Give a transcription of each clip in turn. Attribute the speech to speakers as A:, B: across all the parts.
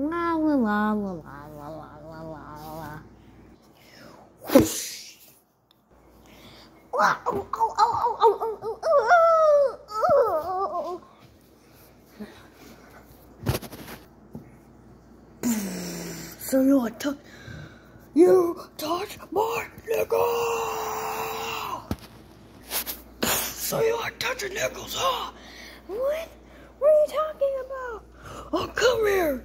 A: La la la la la la la la la la. So you like touch, you touch my nickel. So you like touching nickels, huh? What? What are you talking about? Oh, come here.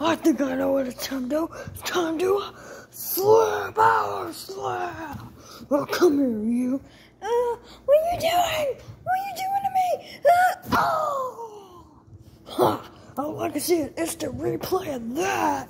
A: I think I know what it's time to do. It's time to slap power slam. Oh, come here, you. Uh, what are you doing? What are you doing to me? Uh, oh. Huh. I like to see an instant replay of that.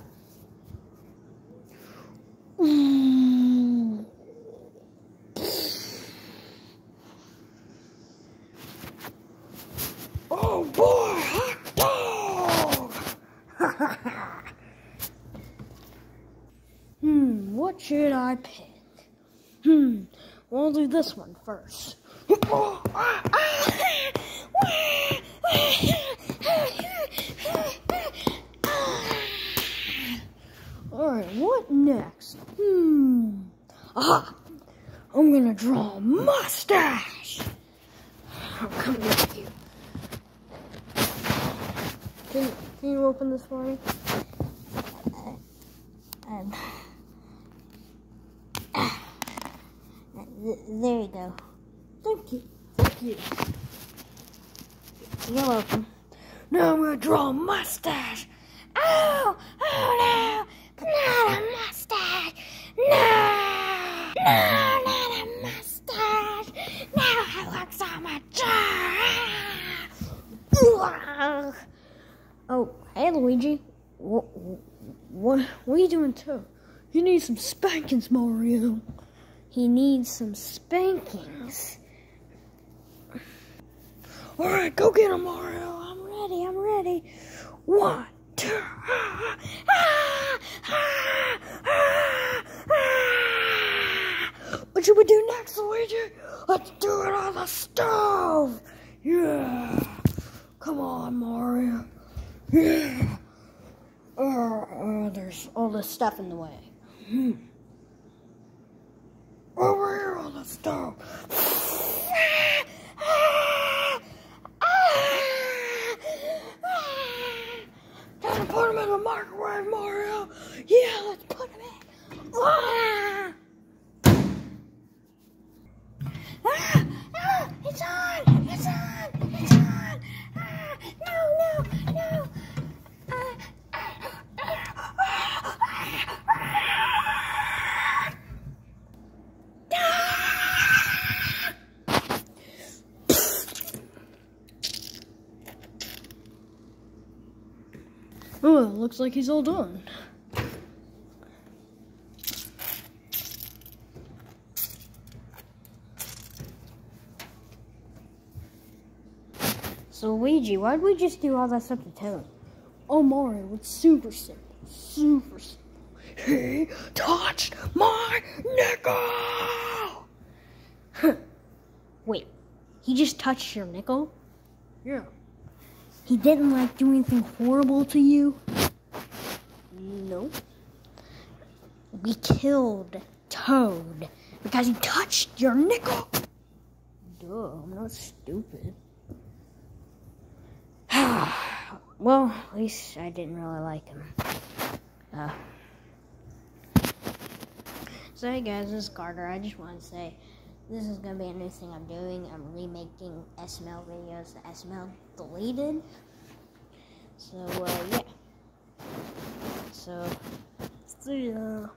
A: Hmm, what should I pick? Hmm, we'll do this one first. Alright, what next? Hmm. Ah! I'm gonna draw a mustache! I'll come with you. Can, can you open this for me? Um, ah, th- there you go. Thank you. Thank you. You're welcome. Now I'm gonna draw a mustache. Oh, oh no, not a mustache. No, no, not a mustache. Now I look so much. Ah. Oh, hey Luigi. What, what, what are you doing too? You need some spankings, Mario. He needs some spankings. All right, go get him, Mario. I'm ready. I'm ready. One, two. Ah, ah, ah. What should we do next, Luigi? Let's do it on the stove. Yeah. Come on, Mario. Yeah. Uh, uh, there's all this stuff in the way. Hmm. Over here on the stove. Ah! Time to put him in the microwave, Mario. Yeah, let's put him in. Ah! Ah! Ah! It's on! It's on! It's on! Ah! No! No! No! Ah! Ah! Ah! Ah! Oh, looks like he's all done. So Luigi, why'd we just do all that stuff to Toad? Oh Mario, it's super simple. Super simple. He touched my nickel! Wait, he just touched your nickel? Yeah. He didn't like do anything horrible to you? No. We killed Toad because he touched your nickel. Duh, I'm not stupid. well, at least I didn't really like him. Uh, so hey guys, this is Carter. I just want to say this is gonna be a new thing I'm doing. I'm remaking SML videos that SML deleted. So uh, yeah. So see ya.